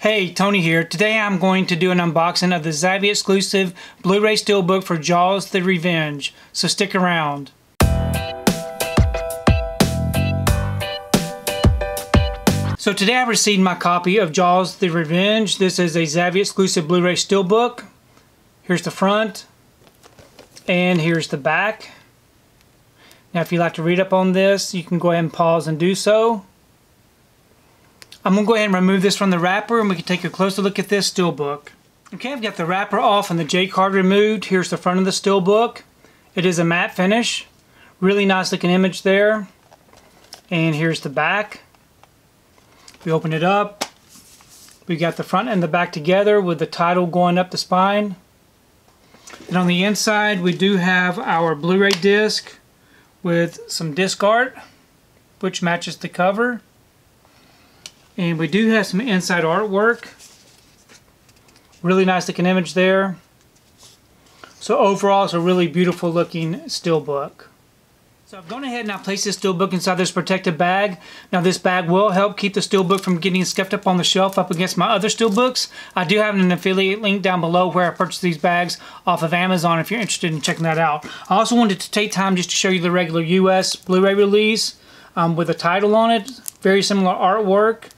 Hey, Tony here. Today I'm going to do an unboxing of the Zavvi exclusive Blu-ray Steelbook for Jaws the Revenge, so stick around. So today I received my copy of Jaws the Revenge. This is a Zavvi exclusive Blu-ray Steelbook. Here's the front, and here's the back. Now if you'd like to read up on this, you can go ahead and pause and do so. I'm to go ahead and remove this from the wrapper and we can take a closer look at this steelbook. Okay, I've got the wrapper off and the J card removed. Here's the front of the steelbook. It is a matte finish. Really nice looking image there. And here's the back. We open it up. We got the front and the back together with the title going up the spine. And on the inside we do have our Blu-ray disc with some disc art which matches the cover. And we do have some inside artwork. Really nice looking image there. So overall, it's a really beautiful looking steelbook. So I've gone ahead and I placed this steelbook inside this protective bag. Now this bag will help keep the steelbook from getting scuffed up on the shelf up against my other steelbooks. I do have an affiliate link down below where I purchased these bags off of Amazon if you're interested in checking that out. I also wanted to take time just to show you the regular US Blu-ray release um, with a title on it. Very similar artwork.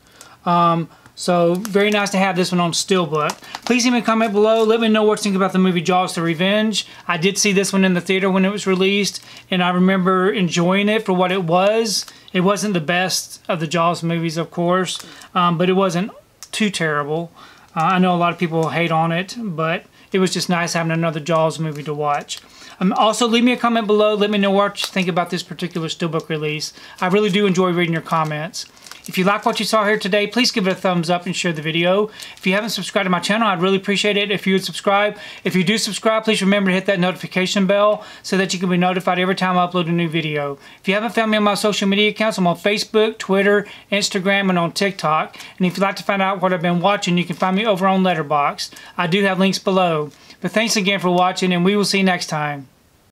Um, so very nice to have this one on Steelbook. Please leave me a comment below. Let me know what you think about the movie Jaws the Revenge. I did see this one in the theater when it was released, and I remember enjoying it for what it was. It wasn't the best of the Jaws movies, of course, um, but it wasn't too terrible. Uh, I know a lot of people hate on it, but it was just nice having another Jaws movie to watch. Um, also, leave me a comment below. Let me know what you think about this particular Steelbook release. I really do enjoy reading your comments. If you like what you saw here today, please give it a thumbs up and share the video. If you haven't subscribed to my channel, I'd really appreciate it if you would subscribe. If you do subscribe, please remember to hit that notification bell so that you can be notified every time I upload a new video. If you haven't found me on my social media accounts, I'm on Facebook, Twitter, Instagram, and on TikTok. And if you'd like to find out what I've been watching, you can find me over on Letterboxd. I do have links below. But thanks again for watching, and we will see you next time.